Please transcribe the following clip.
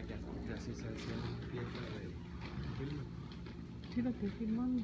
vaya, gracias a esa pieza de film. Sí, lo que firmamos.